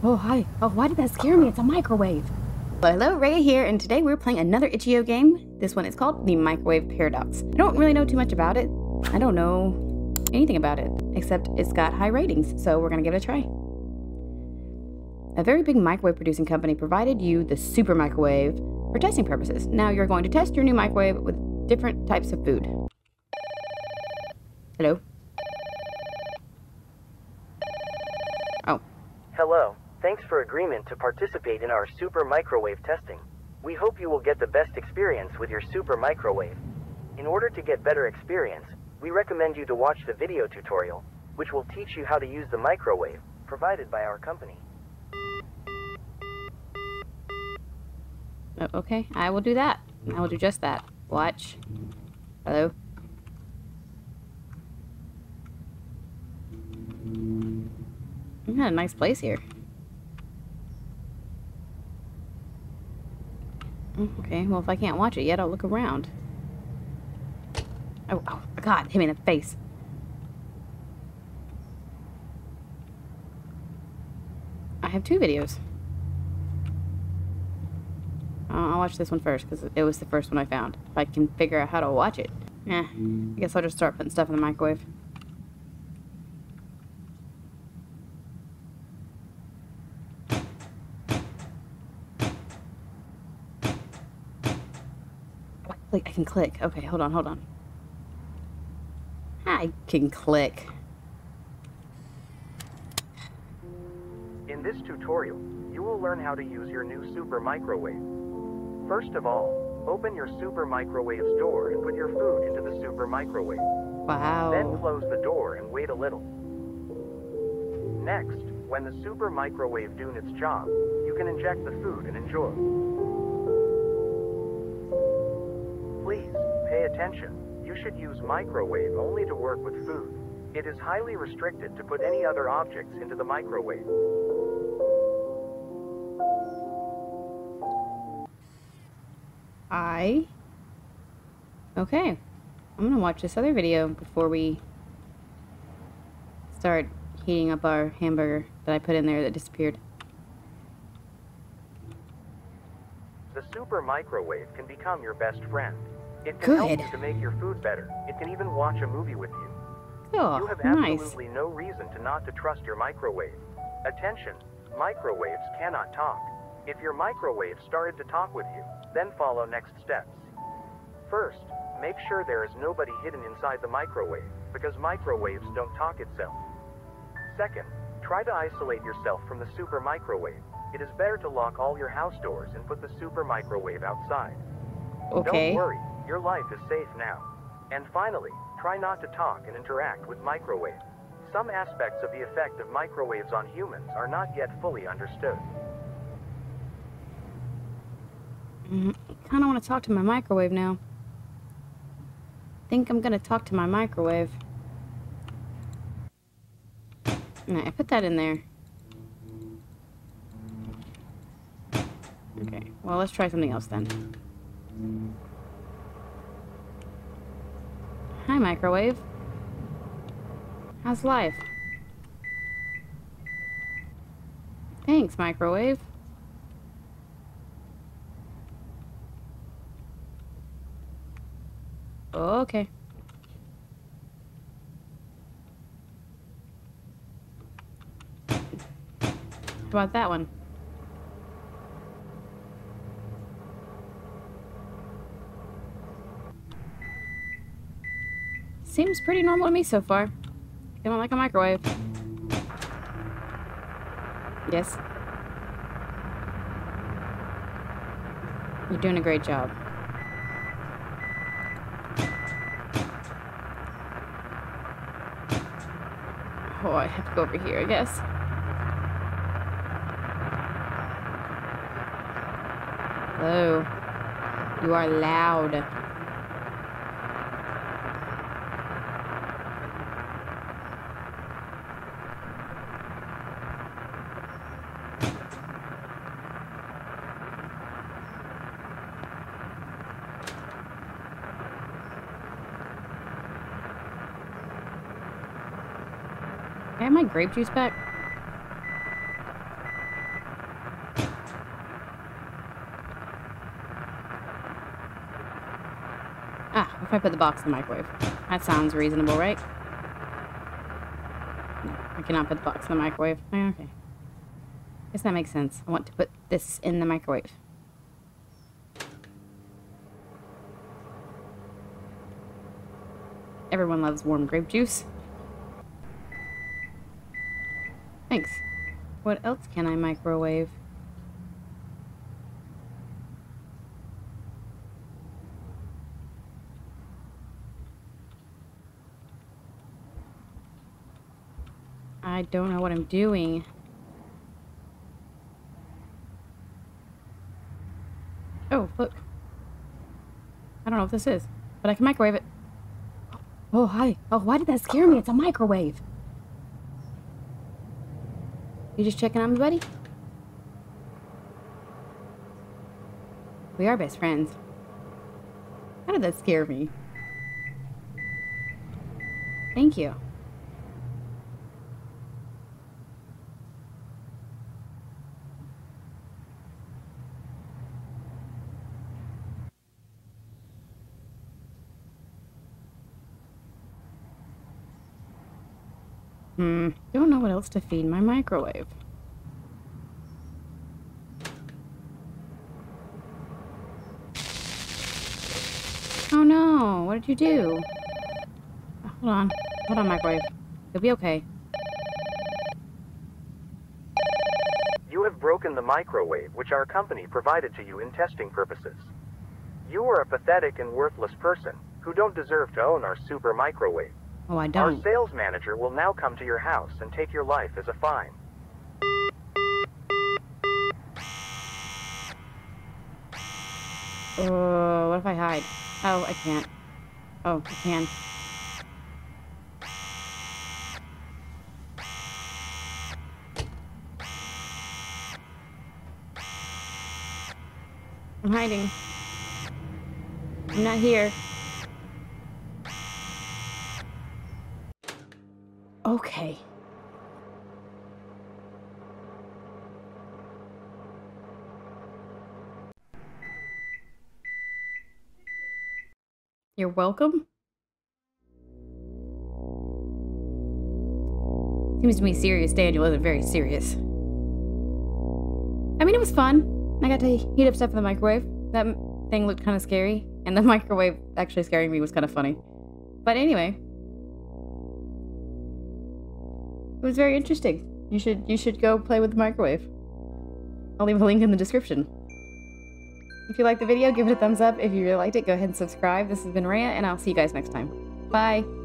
Oh, hi. Oh, why did that scare me? It's a microwave. Well, hello, Rheia here, and today we're playing another itch.io game. This one is called The Microwave Paradox. I don't really know too much about it. I don't know anything about it, except it's got high ratings, so we're gonna give it a try. A very big microwave producing company provided you the super microwave for testing purposes. Now you're going to test your new microwave with different types of food. Hello? Oh, Hello. Thanks for agreement to participate in our super microwave testing. We hope you will get the best experience with your super microwave. In order to get better experience, we recommend you to watch the video tutorial, which will teach you how to use the microwave provided by our company. Oh, okay, I will do that. I will do just that. Watch. Hello? We got a nice place here. Okay, well, if I can't watch it yet, I'll look around. Oh, oh, God, hit me in the face. I have two videos. I'll watch this one first because it was the first one I found. If I can figure out how to watch it. Eh, I guess I'll just start putting stuff in the microwave. Click, I can click. Okay, hold on, hold on. I can click. In this tutorial, you will learn how to use your new super microwave. First of all, open your super microwave's door and put your food into the super microwave. Wow. Then close the door and wait a little. Next, when the super microwave doing its job, you can inject the food and enjoy. Attention. You should use microwave only to work with food. It is highly restricted to put any other objects into the microwave. I. Okay. I'm gonna watch this other video before we start heating up our hamburger that I put in there that disappeared. The super microwave can become your best friend. It can help you to make your food better. It can even watch a movie with you. Oh, You have nice. absolutely no reason to not to trust your microwave. Attention, microwaves cannot talk. If your microwave started to talk with you, then follow next steps. First, make sure there is nobody hidden inside the microwave, because microwaves don't talk itself. Second, try to isolate yourself from the super microwave. It is better to lock all your house doors and put the super microwave outside. Okay. Don't worry, your life is safe now. And finally, try not to talk and interact with microwaves. Some aspects of the effect of microwaves on humans are not yet fully understood. Mm, kind of want to talk to my microwave now. Think I'm gonna talk to my microwave. Nah, I put that in there. Okay, well, let's try something else then. Hi, microwave. How's life? Thanks, microwave. Okay. How about that one? Seems pretty normal to me so far. They don't like a microwave. Yes. You're doing a great job. Oh, I have to go over here, I guess. Hello. You are loud. have my grape juice back? Ah, if I put the box in the microwave. That sounds reasonable, right? No, I cannot put the box in the microwave. Oh, okay. Guess that makes sense. I want to put this in the microwave. Everyone loves warm grape juice. Thanks. What else can I microwave? I don't know what I'm doing. Oh, look. I don't know what this is, but I can microwave it. Oh, hi. Oh, why did that scare me? It's a microwave. You just checking on me, buddy? We are best friends. How did that scare me? Thank you. Hmm, don't know what else to feed my microwave. Oh no, what did you do? Oh, hold on, hold on microwave. You'll be okay. You have broken the microwave which our company provided to you in testing purposes. You are a pathetic and worthless person who don't deserve to own our super microwave. Oh, I Our don't. sales manager will now come to your house and take your life as a fine. Oh, what if I hide? Oh, I can't. Oh, I can. I'm hiding. I'm not here. Okay. You're welcome. Seems to me serious Daniel isn't very serious. I mean, it was fun. I got to heat up stuff in the microwave. That thing looked kind of scary, and the microwave actually scaring me was kind of funny. But anyway, it was very interesting. You should you should go play with the microwave. I'll leave a link in the description. If you liked the video, give it a thumbs up. If you really liked it, go ahead and subscribe. This has been Rheia, and I'll see you guys next time. Bye!